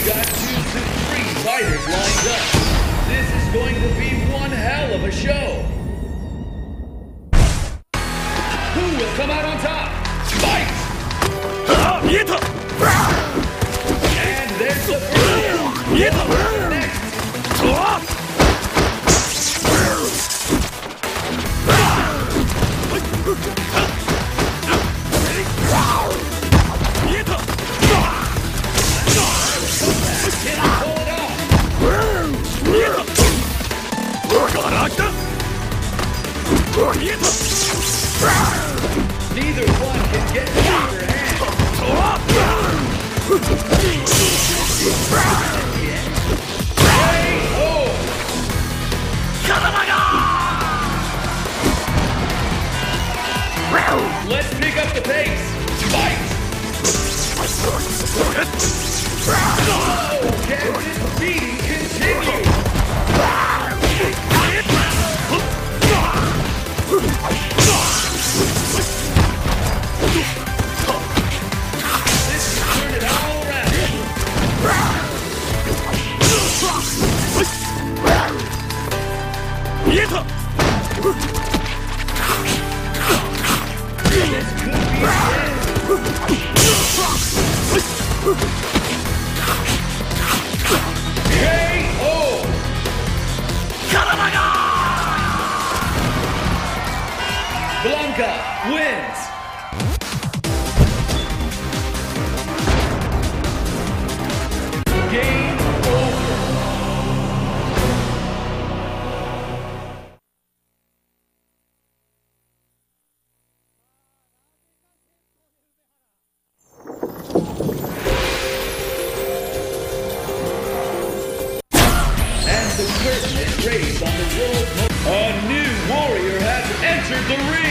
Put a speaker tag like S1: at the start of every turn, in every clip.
S1: We've got two supreme fighters lined up. This is going to be one hell of a show. Who will come out on top? Neither one can get in your hand. Let's pick up the pace! Fight! Oh,
S2: Captain Beast!
S1: Blanka wins. Game over. And the curtain is raised on the world. A new warrior has entered the ring.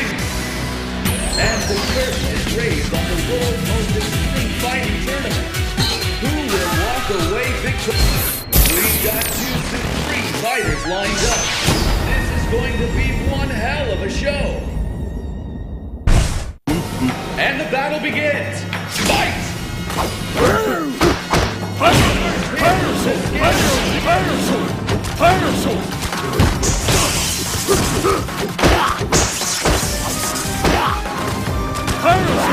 S1: And the curtain is raised on the world's most extreme fighting tournament. Who will walk away victorious? We've got two supreme fighters lined up. This is going to be one hell of a show. And the battle begins. And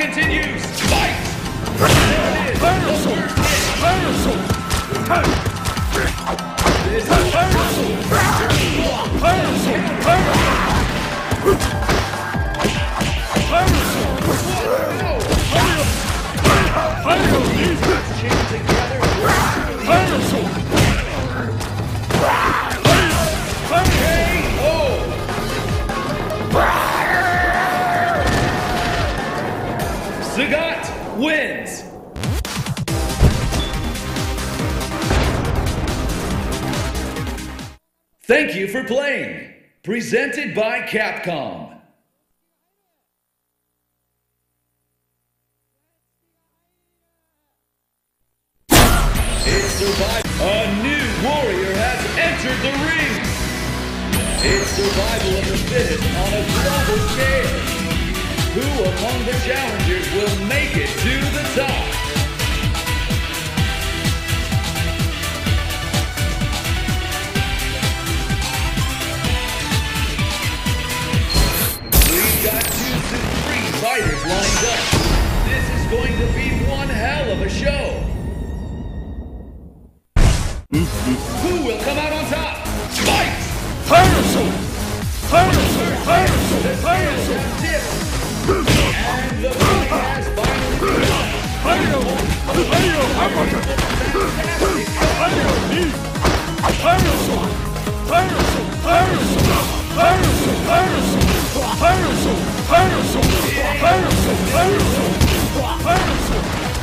S1: continues. Fight! There it is. The first hit. Thank you for playing. Presented by Capcom. It's survival. A new warrior has entered the ring. It's survival of the fittest on a global scale. Who among the challengers will make it to be one hell of a show. Who will come out on top? Fight!
S2: Fire! Fire! Fire!
S1: The scales have tipped. And the money has finally begun. KO. Let's pick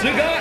S1: す
S2: ご